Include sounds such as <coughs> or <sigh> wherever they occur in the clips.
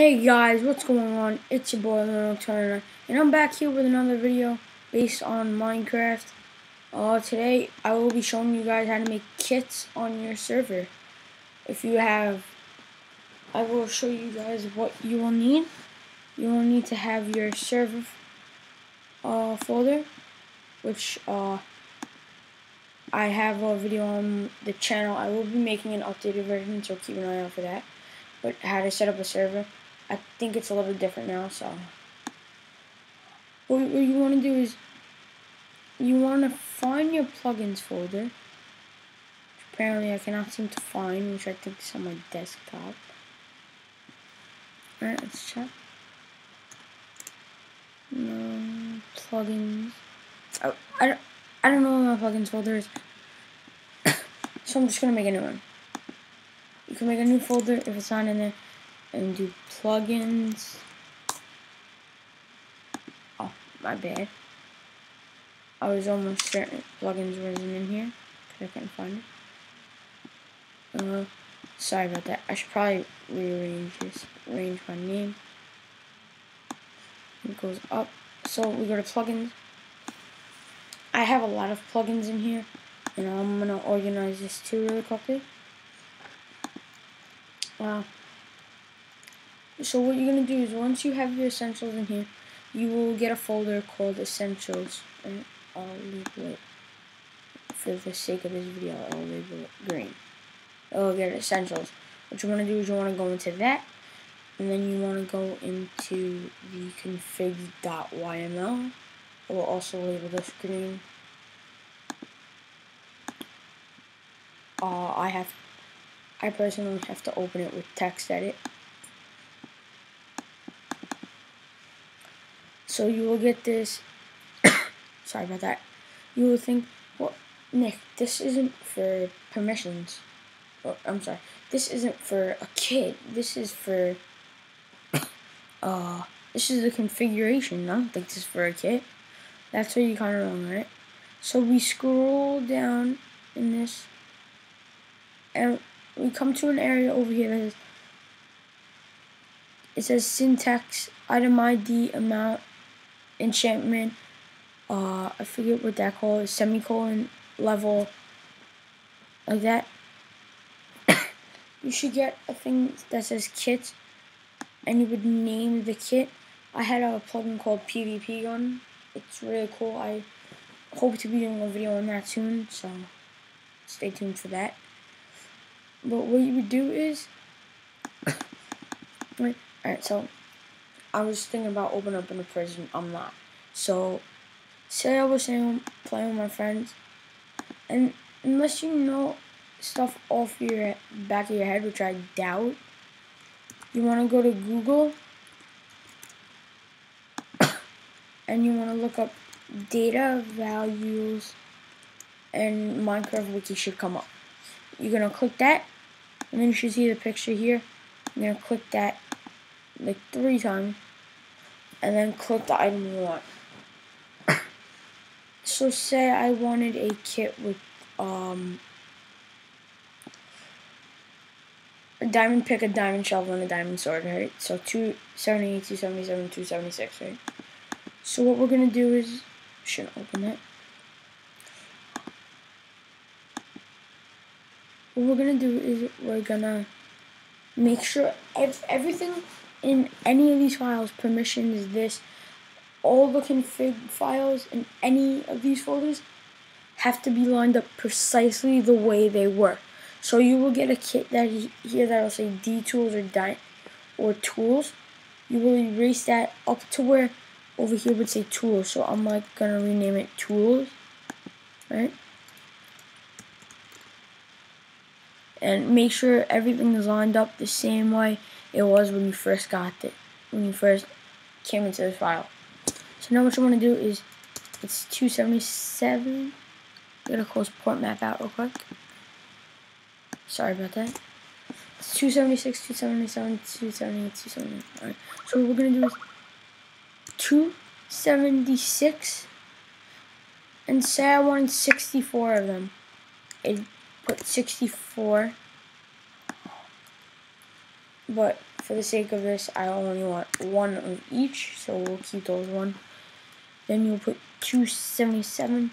Hey guys, what's going on? It's your boy Lino Turner, and I'm back here with another video based on Minecraft. Uh, today I will be showing you guys how to make kits on your server. If you have, I will show you guys what you will need. You will need to have your server uh, folder, which uh, I have a video on the channel. I will be making an updated version, so keep an eye out for that. But how to set up a server. I think it's a little different now, so. What, what you want to do is, you want to find your plugins folder. Apparently I cannot seem to find, which I think is on my desktop. Alright, let's check. No, plugins. Oh, I, don't, I don't know where my plugins folder is. <coughs> so I'm just going to make a new one. You can make a new folder if it's not in there and do plugins. Oh, my bad. I was almost certain plugins wasn't in here I couldn't find it. Uh, sorry about that. I should probably rearrange this, arrange my name. It goes up. So we go to plugins. I have a lot of plugins in here, and I'm gonna organize this too really quickly. Wow. So what you're going to do is once you have your essentials in here, you will get a folder called essentials. And I'll label it, for the sake of this video, I'll label it green. Oh, get essentials. What you want to do is you want to go into that, and then you want to go into the config.yml. I will also label this green. Uh, I have, I personally have to open it with text edit. So you will get this. <coughs> sorry about that. You will think, well, Nick, this isn't for permissions. Oh, I'm sorry. This isn't for a kid. This is for. <coughs> uh, this is the configuration. I don't think this is for a kid. That's where you kind of wrong, right? So we scroll down in this, and we come to an area over here that is. It says syntax, item ID, amount, enchantment, uh, I forget what that called, semicolon level, like that. <coughs> you should get a thing that says kit, and you would name the kit. I had a plugin called PvP Gun. It's really cool. I hope to be doing a video on that soon, so stay tuned for that. But what you would do is, <coughs> alright, so I was thinking about opening up in a prison. I'm not. So, say I was saying playing with my friends, and unless you know stuff off your back of your head, which I doubt, you want to go to Google <coughs> and you want to look up data values and Minecraft wiki should come up. You're going to click that and then you should see the picture here. You're going to click that like three times and then click the item you want. <coughs> so say I wanted a kit with um a diamond pick, a diamond shovel, and a diamond sword, right? So 278, 277, 276, right? So what we're gonna do is shouldn't open it. What we're gonna do is we're gonna make sure ev everything in any of these files, permissions, this, all the config files in any of these folders have to be lined up precisely the way they were. So you will get a kit that here that will say D tools or di or tools. You will erase that up to where over here would say tools. So I'm like gonna rename it tools, right? And make sure everything is lined up the same way it was when you first got it, when you first came into the file. So now what you want to do is, it's 277. I'm gonna close port map out real quick. Sorry about that. It's 276, 277, 278, 278. Alright. So what we're gonna do is 276 and say I wanted 64 of them. I'd put 64 but for the sake of this, I only want one of each, so we'll keep those one. Then you'll put 277.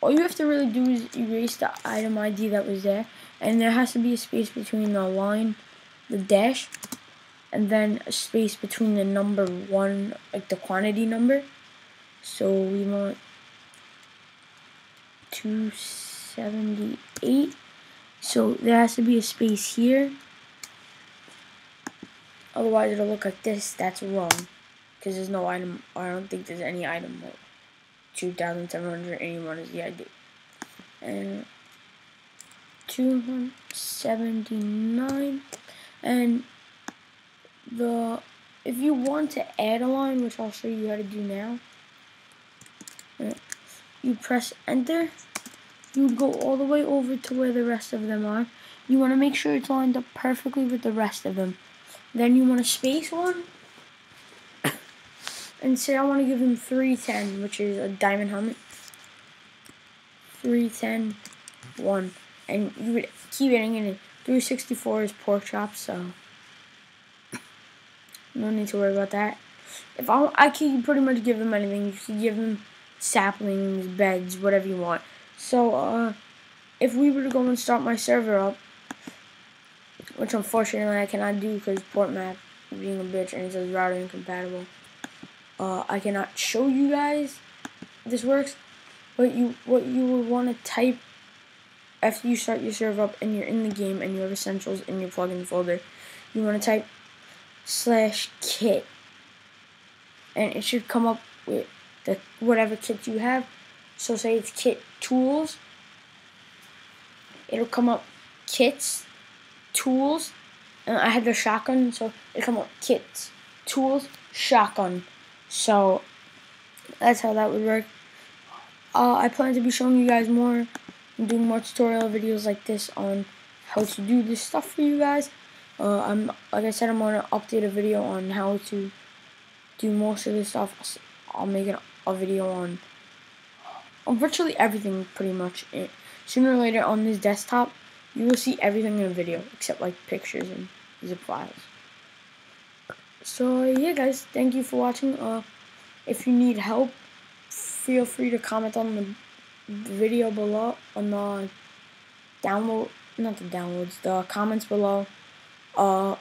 All you have to really do is erase the item ID that was there, and there has to be a space between the line, the dash, and then a space between the number one, like the quantity number. So we want 278. So there has to be a space here. Otherwise it'll look like this. That's wrong. Because there's no item. I don't think there's any item. 2,781 is the ID. And 279. And the if you want to add a line, which I'll show you how to do now, uh, you press enter. You go all the way over to where the rest of them are. You want to make sure it's lined up perfectly with the rest of them. Then you want to space one. <coughs> And say I want to give him 310, which is a diamond helmet. 310, 1. And you would keep adding in it. 364 is pork chops, so no need to worry about that. If I, I can pretty much give them anything. You can give them saplings, beds, whatever you want. So, uh, if we were to go and start my server up, which unfortunately I cannot do because port map being a bitch and it says router incompatible. Uh, I cannot show you guys this works, but you what you would want to type after you start your server up and you're in the game and you have essentials in your plugin folder, you want to type slash kit, and it should come up with the whatever kit you have. So say it's kit tools, it'll come up kits tools, and I have the shotgun, so it come up kits, tools, shotgun. So that's how that would work. Uh, I plan to be showing you guys more and doing more tutorial videos like this on how to do this stuff for you guys. Uh, I'm like I said, I'm gonna update a video on how to do most of this stuff. I'll make a video on on virtually everything, pretty much. It, sooner or later on this desktop, you will see everything in a video except like pictures and zip files. So yeah, guys, thank you for watching. Uh, if you need help, feel free to comment on the video below on the download, not the downloads, the comments below. Uh,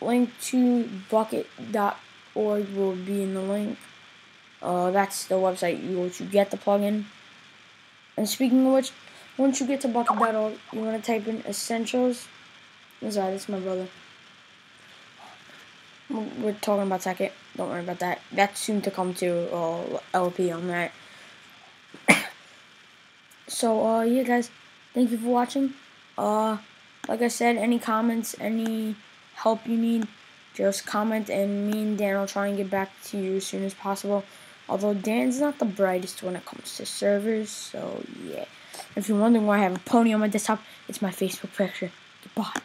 link to bukkit.org will be in the link. Uh, that's the website you which you get the plugin. And speaking of which, once you get to bukkit.org, you want to type in essentials. I'm sorry, that's my brother. We're talking about Sackett. Don't worry about that. That's soon to come to uh, LP on that. so, uh, yeah, guys. Thank you for watching. Uh, like I said, any comments, any help you need, just comment, and me and Dan will try and get back to you as soon as possible. Although Dan's not the brightest when it comes to servers, so yeah. If you're wondering why I have a pony on my desktop, it's my Facebook picture. Goodbye.